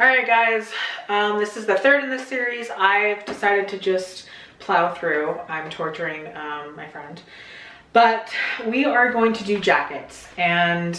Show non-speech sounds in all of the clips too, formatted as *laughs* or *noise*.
All right, guys, um, this is the third in this series. I've decided to just plow through. I'm torturing um, my friend. But we are going to do jackets and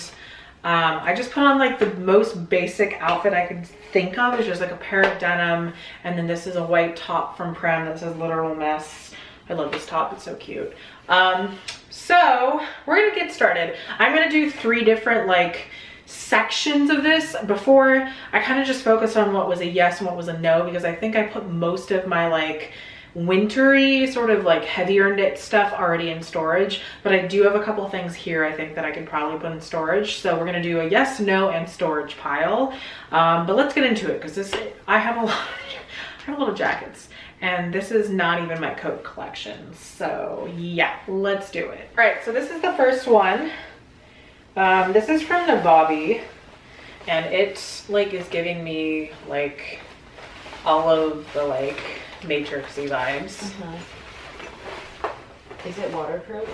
um, I just put on like the most basic outfit I could think of. It's just like a pair of denim and then this is a white top from Prem that says literal mess. I love this top, it's so cute. Um, so we're gonna get started. I'm gonna do three different like sections of this. Before I kind of just focused on what was a yes and what was a no because I think I put most of my like wintry sort of like heavier knit stuff already in storage. But I do have a couple things here I think that I could probably put in storage. So we're gonna do a yes no and storage pile. Um, but let's get into it because this I have a *laughs* lot I have a lot of jackets. And this is not even my coat collection. So yeah let's do it. All right so this is the first one um, this is from the Bobby, and it like is giving me like all of the like matrixy vibes. Uh -huh. Is it waterproof?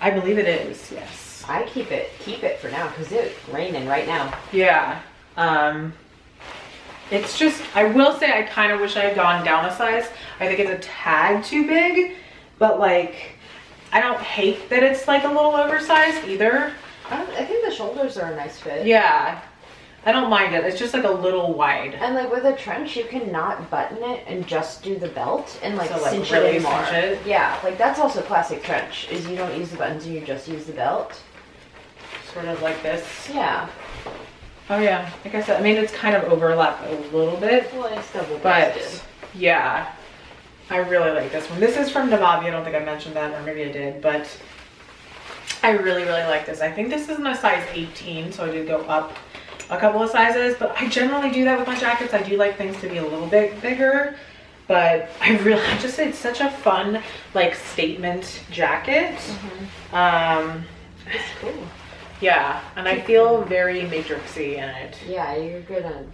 I believe it is, yes. I keep it keep it for now because it's raining right now. Yeah. Um it's just I will say I kind of wish I had gone down a size. I think it's a tad too big, but like I don't hate that it's like a little oversized either. I, I think the shoulders are a nice fit. Yeah. I don't mind it. It's just like a little wide. And like with a trench, you cannot button it and just do the belt and like, so, like cinch really it more. it. Yeah, like that's also classic trench. Is you don't use the buttons and you just use the belt. Sort of like this. Yeah. Oh yeah, like I said, I mean it's kind of overlap a little bit. Well, it's double but yeah, I really like this one. This is from Navabi. I don't think I mentioned that, or maybe I did, but I really really like this. I think this is in a size 18, so I did go up a couple of sizes, but I generally do that with my jackets. I do like things to be a little bit bigger, but I really I just it's such a fun like statement jacket. Mm-hmm. Um, It's cool. yeah, and I feel very matrixy in it. Yeah, you're good on.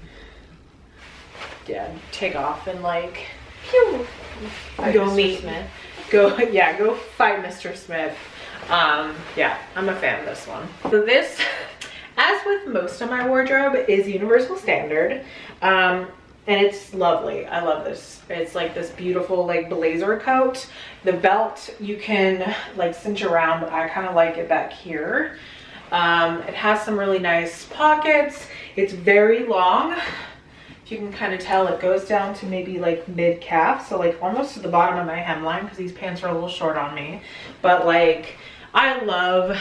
Yeah, take off and like Pew. Go Mr. meet- Smith. go *laughs* yeah go fight mr smith um yeah i'm a fan of this one. So this *laughs* as with most of my wardrobe is universal standard. Um and it's lovely. I love this. It's like this beautiful like blazer coat. The belt you can like cinch around but i kind of like it back here. Um it has some really nice pockets. It's very long. If you can kind of tell it goes down to maybe like mid calf so like almost to the bottom of my hemline because these pants are a little short on me. But like i love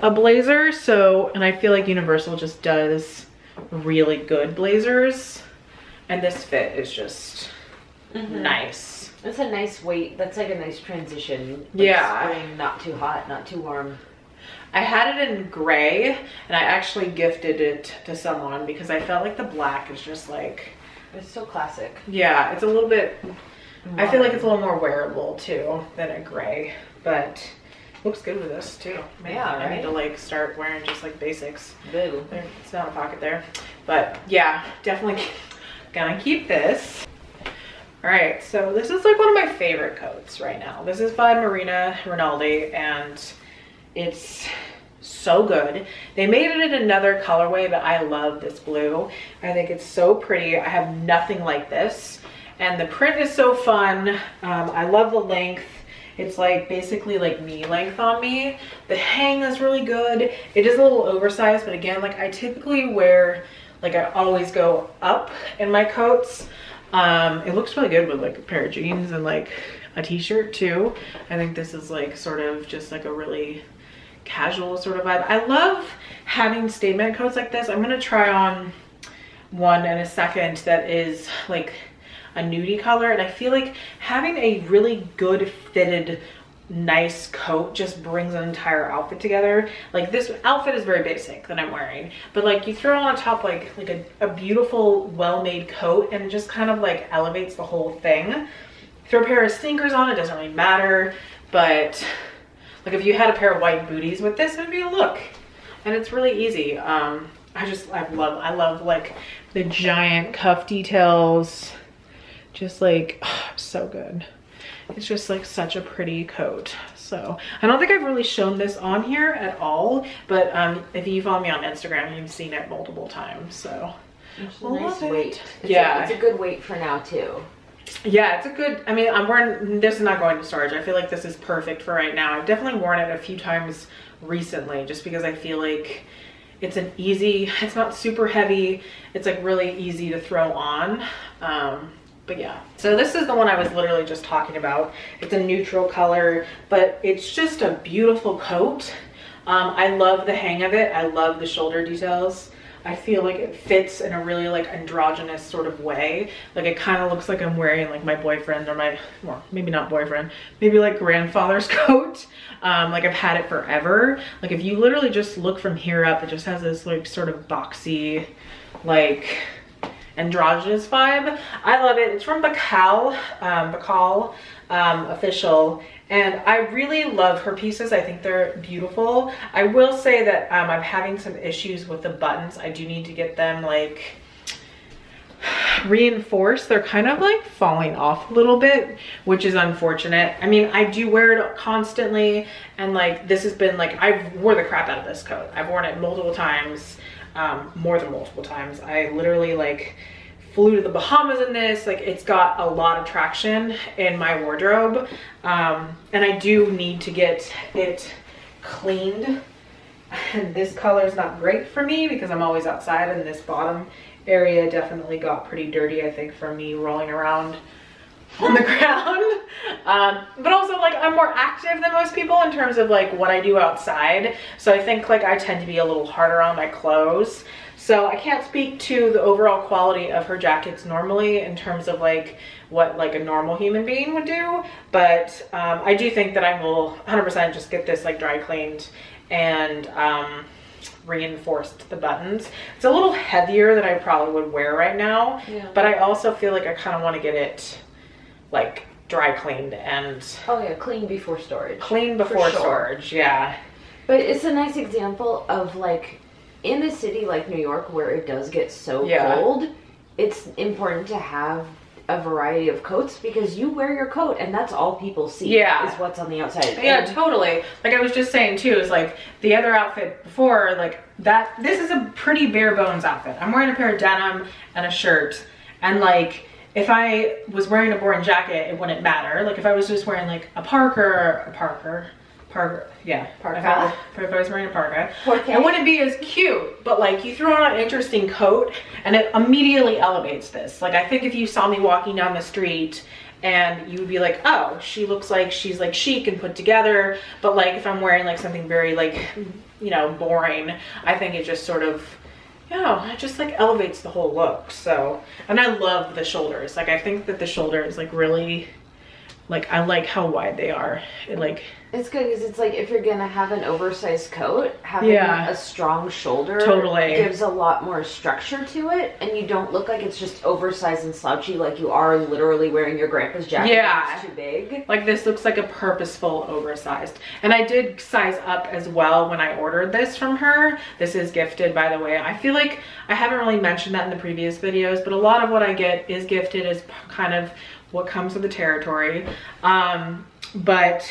a blazer so and i feel like universal just does really good blazers and this fit is just Mhm. nice It's a nice weight. That's like a nice transition. Like Yeah. Spring, not too hot, not too warm. I had it in gray and I actually gifted it to someone because I felt like the black is just like, It's so classic. yeah, it's a little bit, I feel like it's a little more wearable too than a gray, but looks good with this too. Yeah, I need to like start wearing just like basics. Boo. It's not a pocket there, but yeah, definitely *laughs* gonna keep this. All right, so this is like one of my favorite coats right now. This is by Marina Rinaldi and it's so good. They made it in another colorway, but I love this blue. I think it's so pretty. I have nothing like this. And the print is so fun. Um, I love the length. It's like basically like knee length on me. The hang is really good. It is a little oversized, but again, like I typically wear, like I always go up in my coats. Um, it looks really good with like a pair of jeans and like a t-shirt too. I think this is like sort of just like a really casual sort of vibe. I love having statement coats like this. I'm gonna try on one in a second that is like a nudie color and I feel like having a really good fitted nice coat just brings an entire outfit together. Like this outfit is very basic that i'm wearing but like you throw on top like like a, a beautiful well-made coat and it just kind of like elevates the whole thing. Throw a pair of sneakers on it doesn't really matter but like if you had a pair of white booties with this it would be a look and it's really easy. Um i just i love i love like the giant cuff details just like *sighs* so good it's just like such a pretty coat so i don't think i've really shown this on here at all but um if you follow me on instagram you've seen it multiple times so Which is nice it. weight. It's Yeah. A, it's a good weight for now too. Yeah, it's a good. I mean, I'm wearing this is not going to storage. I feel like this is perfect for right now. I've definitely worn it a few times recently, just because I feel like it's an easy. It's not super heavy. It's like really easy to throw on. Um, but yeah, so this is the one I was literally just talking about. It's a neutral color, but it's just a beautiful coat. Um, I love the hang of it. I love the shoulder details. I feel like it fits in a really like androgynous sort of way. Like it kind of looks like I'm wearing like my boyfriend or my, well, maybe not boyfriend, maybe like grandfather's *laughs* coat. Um, like I've had it forever. Like if you literally just look from here up, it just has this like sort of boxy, like androgynous vibe. I love it. It's from BAACAL, um, BAACAL um, official. And I really love her pieces. I think they're beautiful. I will say that um, I'm having some issues with the buttons. I do need to get them like reinforced. They're kind of like falling off a little bit, which is unfortunate. I mean, I do wear it constantly and like this has been like, I've wore the crap out of this coat. I've worn it multiple times, um, more than multiple times. I literally like flew to the Bahamas in this. Like it's got a lot of traction in my wardrobe. Um, and I do need to get it cleaned. And this color is not great for me because I'm always outside and this bottom area definitely got pretty dirty, I think, from me rolling around on the *laughs* ground. Um, but also like I'm more active than most people in terms of like what I do outside. So I think like I tend to be a little harder on my clothes. So I can't speak to the overall quality of her jackets normally in terms of like what like a normal human being would do. But um, I do think that I will 100% just get this like dry cleaned and um, reinforced the buttons. It's a little heavier than I probably would wear right now. Yeah. But I also feel like I kind of want to get it like dry cleaned and Oh yeah, clean before storage. clean before sure. storage. Yeah. But it's a nice example of like in a city like New York where it does get so Yeah. cold, it's important to have a variety of coats because you wear your coat and that's all people see Yeah. is what's on the outside. Yeah, And- totally. Like I was just saying too, is like the other outfit before, like that, this is a pretty bare bones outfit. I'm wearing a pair of denim and a shirt. And like, if I was wearing a boring jacket, it wouldn't matter. Like if I was just wearing like a Parker, a Parker, Parker, yeah, Parker. If I, was, if I was wearing a Parker, Parka. it wouldn't be as cute. But like you throw on an interesting coat and it immediately elevates this. Like I think if you saw me walking down the street and you would be like, oh, she looks like she's like chic and put together. But like if I'm wearing like something very like, you know, boring, I think it just sort of, know, it just like elevates the whole look. So, and I love the shoulders. Like I think that the shoulders like really, like I like how wide they are. It like, It's good because it's like if you're gonna have an oversized coat, having Yeah. a strong shoulder Totally. gives a lot more structure to it, and you don't look like it's just oversized and slouchy, like you are literally wearing your grandpa's jacket. Yeah. it's too big. Like this looks like a purposeful oversized. And I did size up as well when I ordered this from her. This is gifted by the way. I feel like I haven't really mentioned that in the previous videos, but a lot of what I get is gifted as p- kind of what comes with the territory. Um, but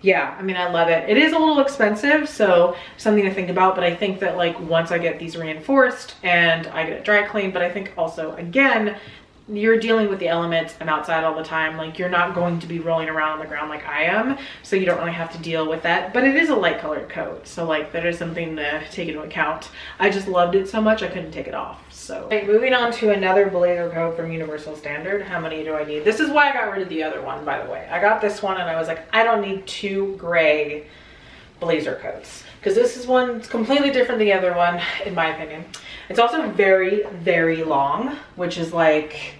yeah, I mean, I love it. It is a little expensive, so something to think about, but I think that like once I get these reinforced and I get it dry cleaned, but I think also again, you're dealing with the elements. I'm outside all the time. Like you're not going to be rolling around on the ground like I am. So you don't really have to deal with that. But it is a light colored coat. So like that is something to take into account. I just loved it so much I couldn't take it off. So okay, moving on to another blazer coat from Universal Standard. How many do I need? This is why I got rid of the other one, by the way. I got this one and I was like, I don't need two gray blazer coats because this is one completely different than the other one in my opinion it's also very very long which is like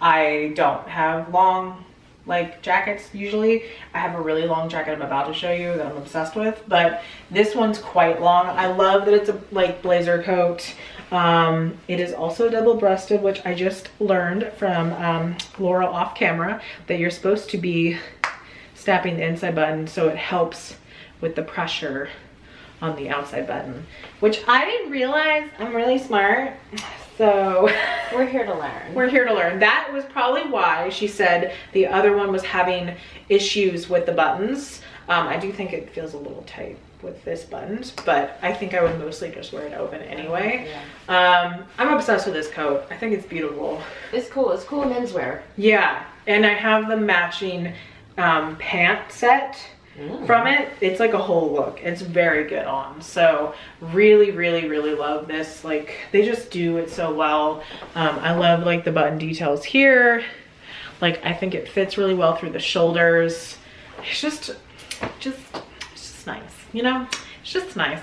i don't have long like jackets usually. I have a really long jacket i'm about to show you that i'm obsessed with but this one's quite long. I love that it's a like blazer coat. Um, it is also double breasted which i just learned from um, laura off camera that you're supposed to be snapping the inside button so it helps with the pressure on the outside button, which I didn't realize. I'm really smart. So *laughs* We're here to learn. we're here to learn. That was probably why she said the other one was having issues with the buttons. Um, I do think it feels a little tight with this buttoned, but I think I would mostly just wear it open anyway. Yeah. Um, I'm obsessed with this coat. I think it's beautiful. It's cool. It's cool menswear. Yeah, and I have the matching um, pant set from it. It's like a whole look. It's very good on. So really, really, really love this. Like they just do it so well. Um, I love like the button details here. Like I think it fits really well through the shoulders. It's just, just, it's just nice. You know, it's just nice.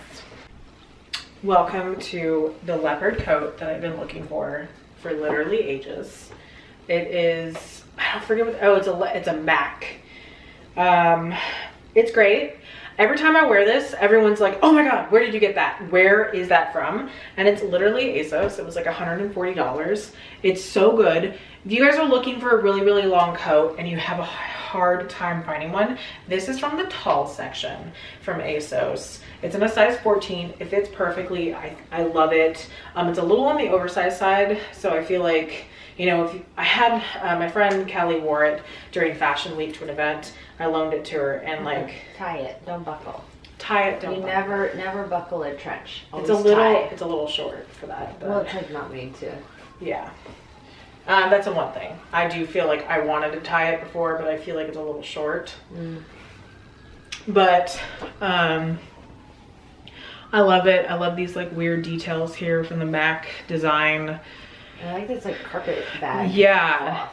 Welcome to the leopard coat that I've been looking for for literally ages. It is, I don't forget what, oh, it's a, it's a MAC. Um, it's great. Every time I wear this, everyone's like, oh my God, where did you get that? Where is that from? And it's literally ASOS. It was like $140. It's so good. If you guys are looking for a really, really long coat and you have a hard time finding one, this is from the tall section from ASOS. It's in a size 14. It fits perfectly. I, I love it. Um, it's a little on the oversized side, so I feel like you know, if you, I had uh, my friend Kelly wore it during Fashion Week to an event. I loaned it to her and like Tie it. Don't buckle. tie it. Don't you buckle. never, never buckle a trench. It's a little. It's a little short for that. But Well, it's like not made to. yeah, um, that's the one thing. I do feel like I wanted to tie it before, but I feel like it's a little short. Mm. But um, I love it. I love these like weird details here from the Mac design. I like this like carpet bag. Yeah. cloth.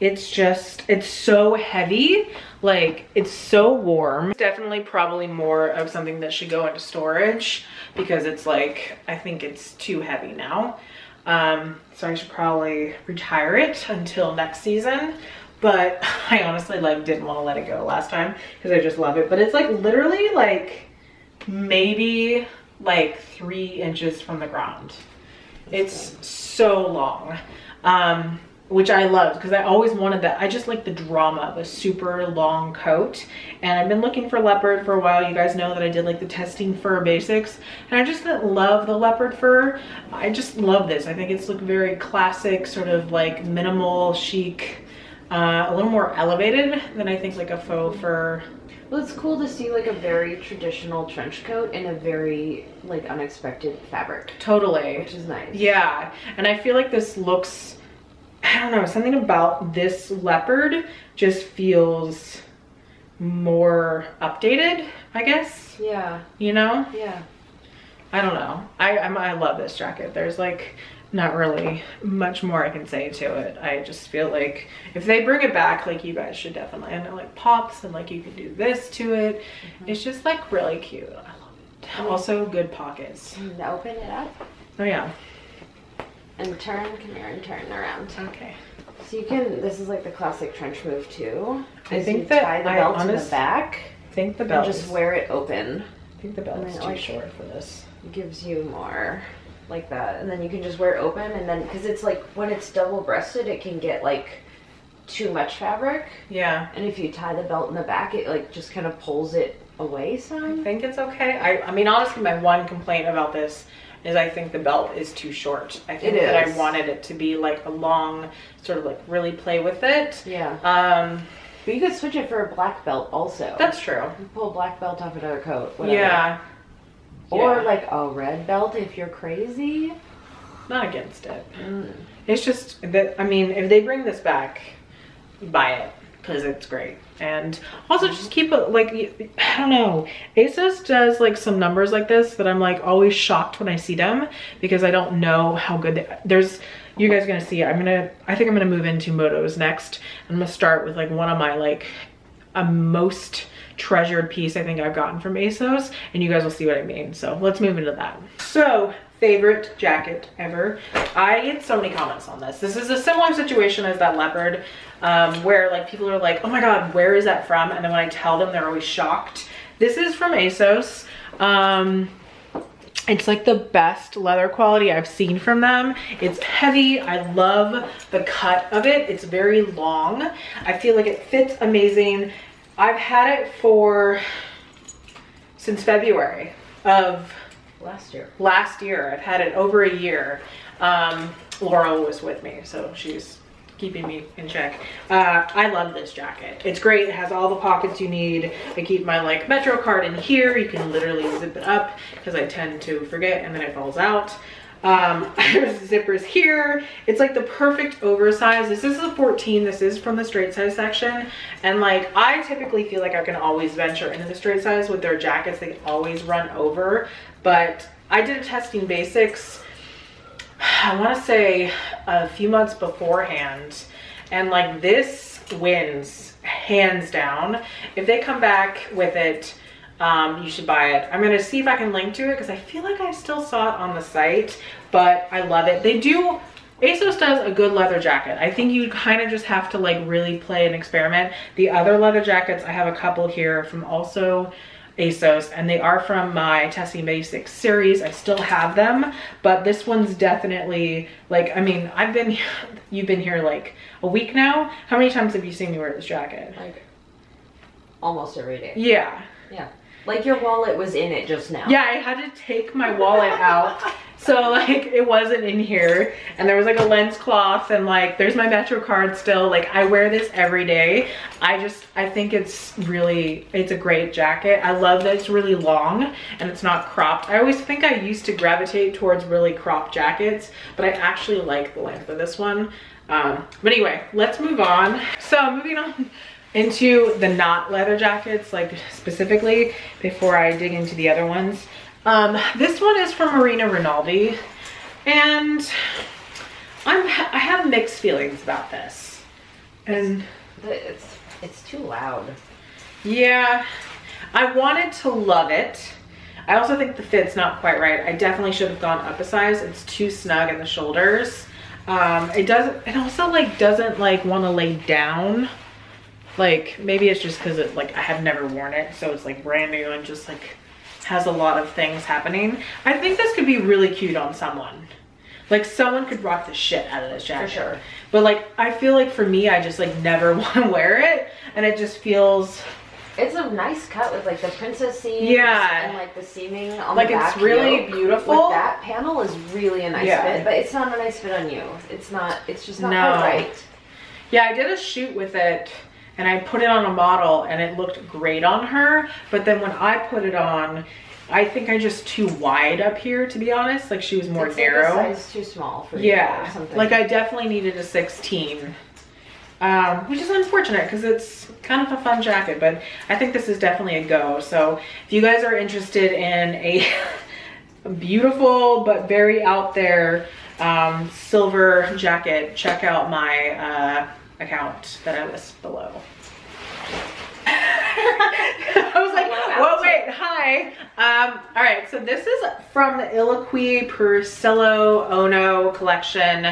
It's just, it's so heavy. Like, it's so warm. Definitely probably more of something that should go into storage because it's like, I think it's too heavy now. Um, so I should probably retire it until next season. But *laughs* I honestly like didn't want to let it go last time because I just love it. But it's like literally like maybe like three inches from the ground. It's so long, um, which I loved because I always wanted that. I just like the drama of a super long coat. And I've been looking for leopard for a while. You guys know that I did like the testing fur basics. And I just love the leopard fur. I just love this. I think it's like very classic, sort of like minimal, chic, uh, a little more elevated than I think like a faux fur. Well, it's cool to see like a very traditional trench coat in a very like unexpected fabric, Totally. which is nice. Yeah, and I feel like this looks, I don't know, something about this leopard just feels more updated, I guess, Yeah. you know? Yeah. I don't know. I, I'm, I love this jacket. There's like not really much more I can say to it. I just feel like if they bring it back, like you guys should definitely, and it like pops and like you can do this to it. Mm-hmm. It's just like really cute. I love it. Also good pockets. And open it up Oh yeah. and turn. Come here and turn around. Okay. So you can. This is like the classic trench move too. I think that tie the I belt to honest- the back I think the and belt just wear it open. I think the belt And is too like- short for this. gives you more like that and then you can just wear it open and then because it's like when it's double breasted it can get like too much fabric Yeah. and if you tie the belt in the back it like just kind of pulls it away So I think it's okay. I, I mean, honestly, my one complaint about this is I think the belt is too short. I think that. I wanted it to be like a long, sort of like really play with it. yeah Um, but you could switch it for a black belt also that's true. You pull a black belt off another coat whatever. Yeah. Or like a red belt if you're crazy Not against it. Mm. It's just that, I mean, if they bring this back, buy it because it's great. And also just keep it like, I don't know. ASOS does like some numbers like this that I'm like always shocked when I see them because I don't know how good they, there's, you guys are gonna see, I'm gonna, I think I'm gonna move into Motos next. I'm gonna start with like one of my like a most treasured piece I think I've gotten from ASOS and you guys will see what I mean. So let's move into that. So favorite jacket ever. I get so many comments on this. This is a similar situation as that leopard um, where like people are like, oh my God, where is that from? And then when I tell them, they're always shocked. This is from ASOS. Um, it's like the best leather quality I've seen from them. It's heavy. I love the cut of it. It's very long. I feel like it fits amazing. I've had it for since February of last year last year. I've had it over a year. Um, Laurel was with me, so she's keeping me in check. Uh, I love this jacket. It's great. It has all the pockets you need. I keep my like Metro card in here. You can literally zip it up because I tend to forget and then it falls out. Um, *laughs* there's zippers here. It's like the perfect oversize. This is a 14. This is from the straight size section. And like, I typically feel like I can always venture into the straight size with their jackets. They always run over. But I did a testing basics, *sighs* I want to say a few months beforehand. And like this wins hands down. If they come back with it, um, you should buy it. I'm gonna see if I can link to it because I feel like I still saw it on the site, but I love it. They do, ASOS does a good leather jacket. I think you kind of just have to like really play and experiment. The other leather jackets, I have a couple here from also ASOS and they are from my Testing Basics series. I still have them, but this one's definitely like, I mean, I've been, *laughs* you've been here like a week now. How many times have you seen me wear this jacket? Like almost every day. Yeah. Yeah. Like your wallet was in it just now. Yeah, I had to take my wallet out. *laughs* So like it wasn't in here and there was like a lens cloth and like there's my Metro card still. Like I wear this every day. I just, I think it's really, it's a great jacket. I love that it's really long and it's not cropped. I always think I used to gravitate towards really cropped jackets, but I actually like the length of this one. Um, but anyway, let's move on. So moving on into the not leather jackets, like specifically, before I dig into the other ones. Um, this one is from Marina Rinaldi, and I'm I have mixed feelings about this. And It's it's too loud. yeah, I wanted to love it. I also think the fit's not quite right. I definitely should have gone up a size. It's too snug in the shoulders. Um, it doesn't, it also like doesn't like want to lay down like maybe it's just because it like I have never worn it so it's like brand new and just like has a lot of things happening. I think this could be really cute on someone. Like someone could rock the shit out of this jacket. For sure. But like I feel like for me I just like never *laughs* want to wear it and it just feels It's a nice cut with like the princess seams Yeah. and like the seaming on Like, the back. Like it's really yoke beautiful. With that panel is really a nice Yeah. fit, but it's not a nice fit on you. It's not. It's just not No. right. Yeah, I did a shoot with it and I put it on a model and it looked great on her. But then when I put it on, I think I just too wide up here to be honest. Like she was more it's narrow. Like size too small for you or Yeah, like I definitely needed a 16. Um, which is unfortunate because it's kind of a fun jacket, but I think this is definitely a go. So if you guys are interested in a *laughs* beautiful but very out there um, silver jacket, check out my uh, account that I list below. *laughs* I was like, whoa, wait, hi. Um, all right, so this is from the Eloquii Percello Ono collection,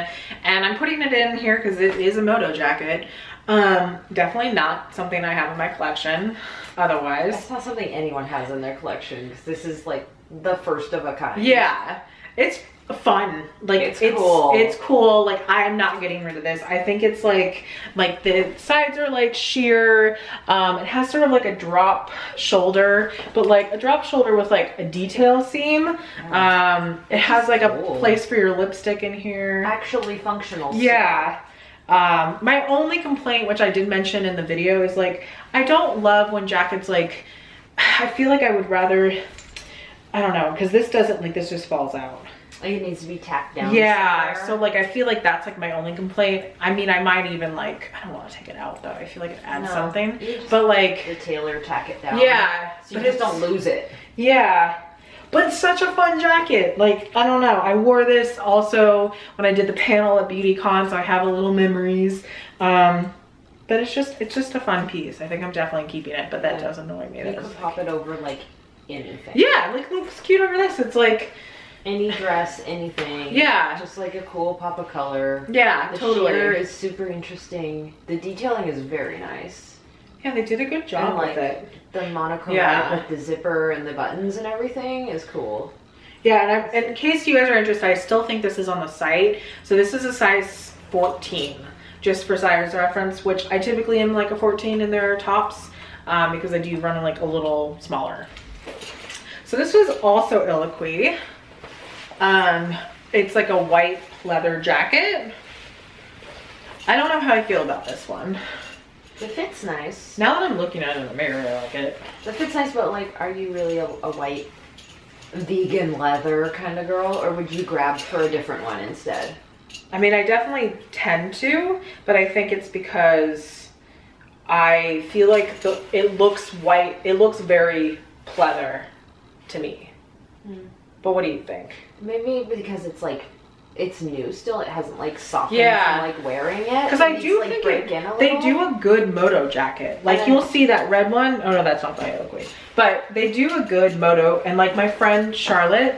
and I'm putting it in here because it is a moto jacket. Um, definitely not something I have in my collection otherwise. That's not something anyone has in their collection because this is like the first of a kind. Yeah, it's fun. Like It's it's cool. It's cool. Like I am not getting rid of this. I think it's like like the sides are like sheer. Um, it has sort of like a drop shoulder, but like a drop shoulder with like a detail seam. Um, it has like a cool. place for your lipstick in here. Actually functional. stuff. Yeah. Um, my only complaint, which I did mention in the video, is like, I don't love when jackets like, *sighs* I feel like I would rather, I don't know, because this doesn't, like, this just falls out. Like it needs to be tacked down. Yeah, somewhere. so like, I feel like that's like my only complaint. I mean, I might even like, I don't want to take it out though. I feel like it adds No, something. But like, the tailor tack it down. yeah. So you but just don't lose it. Yeah. But it's such a fun jacket. Like, I don't know. I wore this also when I did the panel at BeautyCon, so I have a little memories. Um, but it's just it's just a fun piece. I think I'm definitely keeping it, but that Yeah. does annoy me. You That is pop it over like anything. yeah, like looks cute over this. It's like Any dress, anything. Yeah. Just like a cool pop of color. yeah, The totally. sheer is super interesting. The detailing is very nice. yeah, they did a good job And, like, with it. The monochromatic Yeah. with the zipper and the buttons and everything is cool. Yeah, and in case you guys are interested, I still think this is on the site. So this is a size 14, just for size reference, which I typically am like a 14 in their tops um, because I do run like a little smaller. So this was also Eloquii. Um, it's like a white leather jacket. I don't know how I feel about this one. The fit's nice. Now that I'm looking at it in the mirror, I like it. The fit's nice, but like, are you really a, a white vegan leather kind of girl, or would you grab for a different one instead? I mean, I definitely tend to, but I think it's because I feel like the, it looks white. It looks very pleather to me. Hmm. But what do you think? Maybe because it's like it's new still. It hasn't like softened Yeah. from like wearing it. Because I do like think it- they do a good moto jacket. Like you'll see that red one. Oh no, that's not by Oakley. But they do a good moto. And like my friend Charlotte,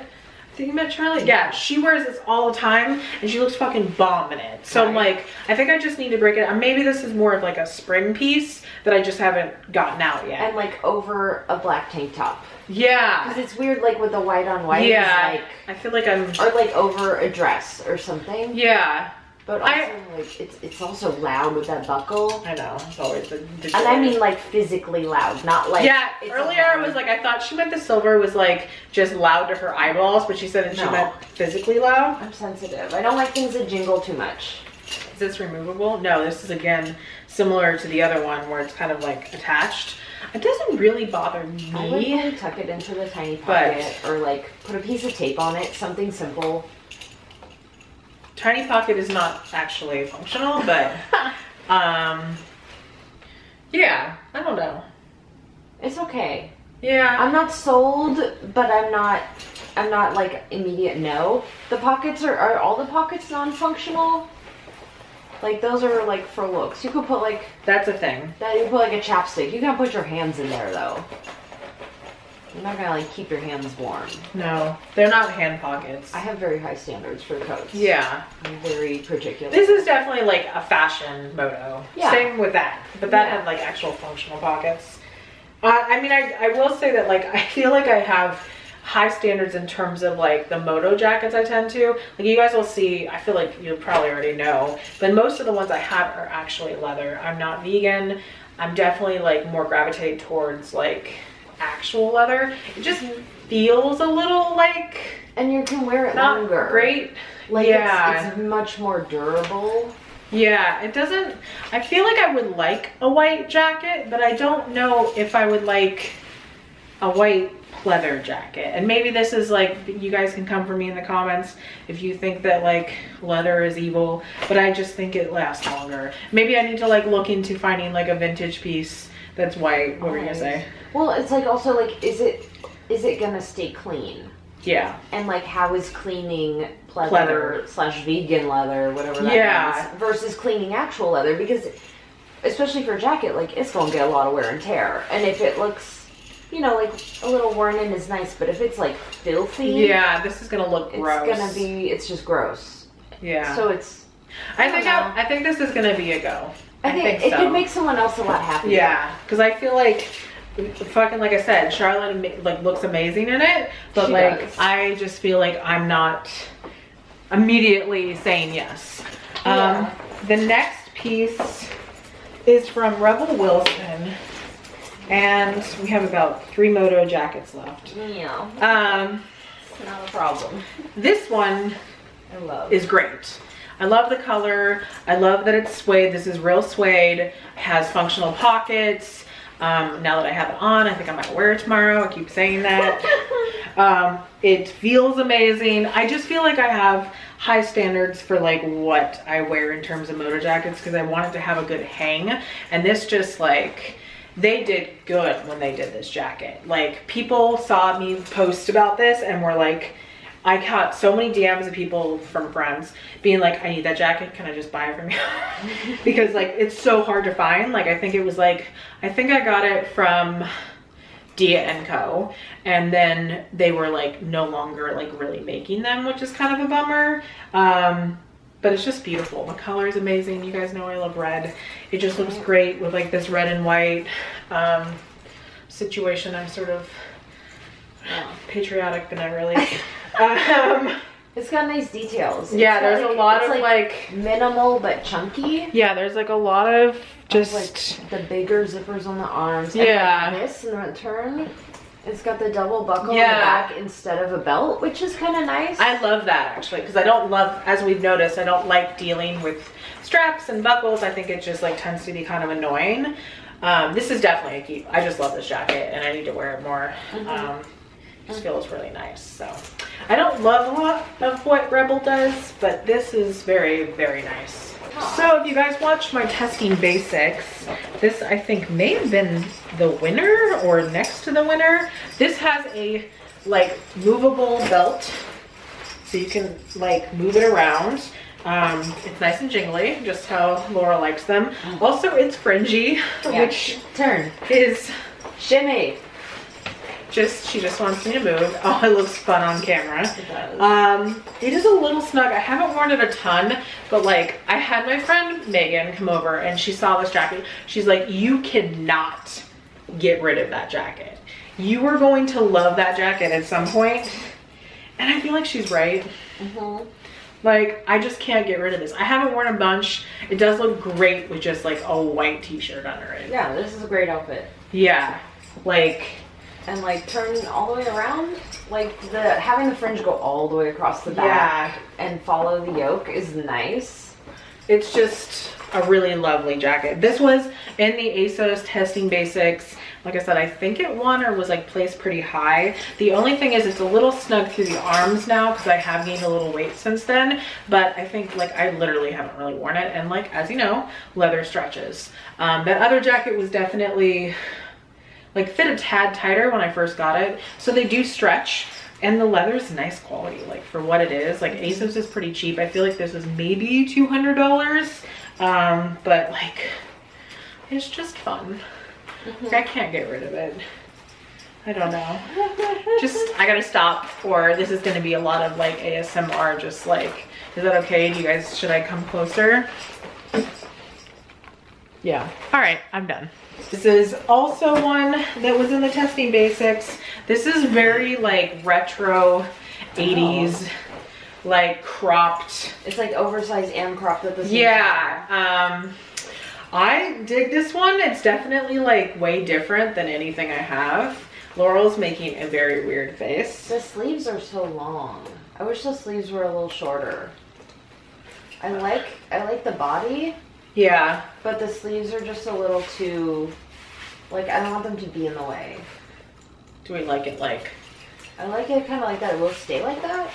you met Charlotte. Yeah, she wears this all the time, and she looks fucking bomb in it. So I'm like, I think I just need to break it. Maybe this is more of like a spring piece that I just haven't gotten out yet. and like over a black tank top. yeah, Because it's weird, like with the white on white. yeah. Is I feel like I'm. or like over a dress or something. Yeah, But also I- like it's it's also loud with that buckle. I know. It's always And I mean like physically loud, not like yeah, it's earlier I was like, I thought she meant the silver was like just loud to her eyeballs, but she said that she meant physically loud. I'm sensitive. I don't like things that jingle too much. Is this removable? No, this is again similar to the other one where it's kind of like attached. It doesn't really bother me. I would tuck it into the tiny But- pocket or like put a piece of tape on it, something simple. Tiny pocket is not actually functional, but *laughs* um, yeah, I don't know. It's okay. Yeah, I'm not sold, but I'm not I'm not like immediate no. The pockets are are all the pockets non-functional? Like those are like for looks. You could put like that's a thing. that you put like a chapstick. You can put your hands in there though. You're not gonna like keep your hands warm. No, they're not hand pockets. I have very high standards for coats. Yeah, I'm very particular. this is definitely like a fashion moto. Yeah. Same with that, but that Yeah. had like actual functional pockets. Uh, I mean, I, I will say that like *laughs* I feel like I have high standards in terms of like the moto jackets I tend to. Like you guys will see, I feel like you probably already know, but most of the ones I have are actually leather. I'm not vegan. I'm definitely like more gravitated towards like actual leather. It just feels a little like and you can wear it longer. great. Like Yeah. it's, it's much more durable. Yeah, it doesn't. I feel like I would like a white jacket, but I don't know if I would like a white leather jacket. And maybe this is like, you guys can come for me in the comments if you think that like leather is evil, but I just think it lasts longer. Maybe I need to like look into finding like a vintage piece that's white. What were you gonna say? Well, it's like also like is it is it gonna stay clean? Yeah. And like how is cleaning pleather, Pleather. slash vegan leather, whatever that Yeah. means, versus cleaning actual leather? Because especially for a jacket, like it's gonna get a lot of wear and tear. And if it looks, you know, like a little worn in is nice, but if it's like filthy, Yeah, this is gonna look gross. it's gonna be it's just gross. Yeah. So it's I I think I, I think this is gonna be a go. I think, it so. could make someone else a lot happier. Yeah, because I feel like fucking like I said, Charlotte like looks amazing in it, but She like does. I just feel like I'm not immediately saying yes. Um, The next piece is from Rebel Wilson, and we have about three moto jackets left. Yeah. Um, It's not a problem. this one I love. is great. I love the color. I love that it's suede. This is real suede. Has functional pockets. Um, now that I have it on, I think I might wear it tomorrow. I keep saying that. *laughs* um, it feels amazing. I just feel like I have high standards for like what I wear in terms of motor jackets because I want it to have a good hang. And this just like they did good when they did this jacket. Like people saw me post about this and were like, I got so many DMs of people from friends being like, I need that jacket. Can I just buy it from you? *laughs* because like it's so hard to find. Like I think it was like I think I got it from Dia and Co. And then they were like no longer like really making them, which is kind of a bummer. Um, but it's just beautiful. The color is amazing. You guys know I love red. It just looks great with like this red and white um, situation. I'm sort of patriotic, but not really. *laughs* um, It's got nice details. It's yeah, there's like- a lot of like, minimal but chunky. yeah, there's like a lot of Just just like the bigger zippers on the arms. Yeah. And then this in return. It's got the double buckle in Yeah. the back instead of a belt, which is kind of nice. I love that actually because I don't love, as we've noticed, I don't like dealing with straps and buckles. I think it just like tends to be kind of annoying. Um, this is definitely a keep. I just love this jacket and I need to wear it more. Um, it just feels really nice. So I don't love a lot of what Rebel does, but this is very, very nice. So if you guys watched my testing basics, this I think may have been the winner or next to the winner. This has a like movable belt so you can like move it around. Um, it's nice and jingly, just how Laura likes them. Also, it's fringy, Yeah. which Turn. is Shimmy. Just, she just wants me to move. *laughs* Oh, it looks fun on camera. It does. Um, it is a little snug. I haven't worn it a ton, but like I had my friend Megan come over and she saw this jacket. She's like, you cannot get rid of that jacket. You are going to love that jacket at some point. And I feel like she's right. Mhm. Like, I just can't get rid of this. I haven't worn a bunch. It does look great with just like a white t-shirt under it. Yeah, this is a great outfit. Yeah. Like, And like turn all the way around, like the having the fringe go all the way across the back yeah. and follow the yoke is nice. It's just a really lovely jacket. This was in the ASOS testing basics. Like I said, I think it won or was like placed pretty high. The only thing is it's a little snug through the arms now because I have gained a little weight since then. But I think like I literally haven't really worn it. And like, as you know, leather stretches. Um, that other jacket was definitely like fit a tad tighter when I first got it. So they do stretch and the leather is nice quality, like for what it is. Like ASOS is pretty cheap. I feel like this was maybe $200. Um, but like, it's just fun. Like, I can't get rid of it. I don't know. Just, I gotta stop or this is gonna be a lot of like ASMR, just like, is that okay? Do you guys, should I come closer? Yeah. All right, I'm done. This is also one that was in the testing basics. This is very like retro 80s, like cropped. It's like oversized and cropped at the same Yeah. Um, I dig this one. It's definitely like way different than anything I have. Laurel's making a very weird face. The sleeves are so long. I wish the sleeves were a little shorter. I like I like the body, Yeah. but the sleeves are just a little too like I don't want them to be in the way. Do we like it like? I like it kind of like that. It will it stay like that?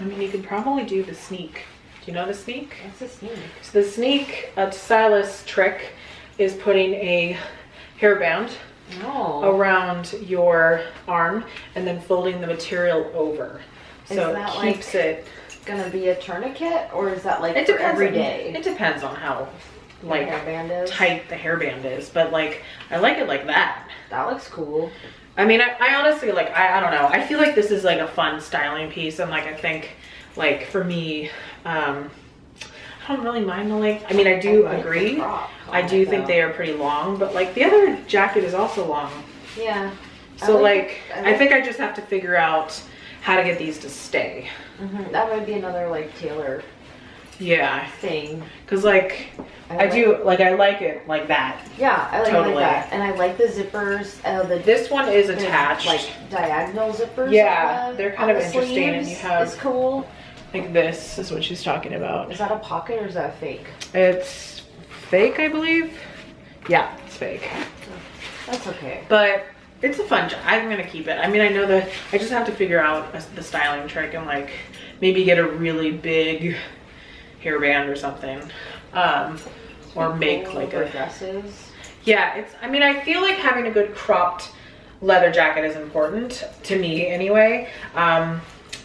I mean, you could probably do the sneak. Do you know the sneak? That's the sneak. So the sneak, a stylist trick, is putting a hairband No. Oh. around your arm and then folding the material over. So it like- keeps it. gonna be a tourniquet or is that like It depends every on- It depends on how like tight the hairband is, but like I like it like that. That looks cool. I mean, I, I honestly like I, I don't know. I feel like this is like a fun styling piece, and like I think like for me, um, I don't really mind the length. I mean, I do I like agree. I do think they are pretty long, but like the other jacket is also long. Yeah. I So like like, the- I I think I just have to figure out how to get these to stay. hmm That might be another like tailor Yeah, thing. cause like I like- do like I like it like that. Yeah, I like, Totally. like that, and I like the zippers. Uh, the This one is attached like diagonal zippers. Yeah, they're kind of the interesting, and you have- is cool. like this is what she's talking about. Is that a pocket or is that fake? It's fake, I believe. Yeah, it's fake. That's okay. But it's a fun job. I'm gonna keep it. I mean, I know that I just have to figure out the styling trick and like maybe get a really big hairband or something. Um, or make like a dresses. yeah. It's. I mean, I feel like having a good cropped leather jacket is important to me anyway. Um,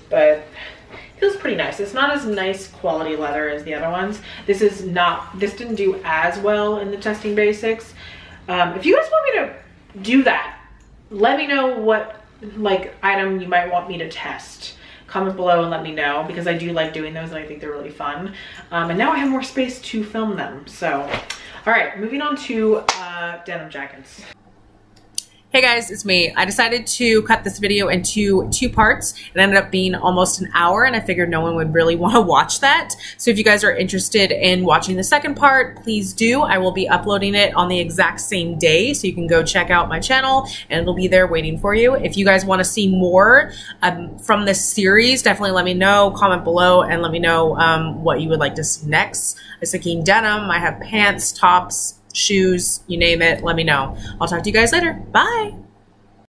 but it feels pretty nice. It's not as nice quality leather as the other ones. This is not. This didn't do as well in the testing basics. Um, if you guys want me to do that, let me know what like item you might want me to test. Comment below and let me know because I do like doing those and I think they're really fun. Um, and now I have more space to film them. So, all right, moving on to uh, denim jackets. Hey guys, it's me. I decided to cut this video into two parts. It ended up being almost an hour and I figured no one would really *laughs* want to watch that. So if you guys are interested in watching the second part, please do. I will be uploading it on the exact same day so you can go check out my channel and it'll be there waiting for you. If you guys want to see more um, from this series, definitely let me know, comment below and let me know um, what you would like to see next. I Sakeem denim, I have pants, tops, shoes, you name it, let me know. I'll talk to you guys later. Bye.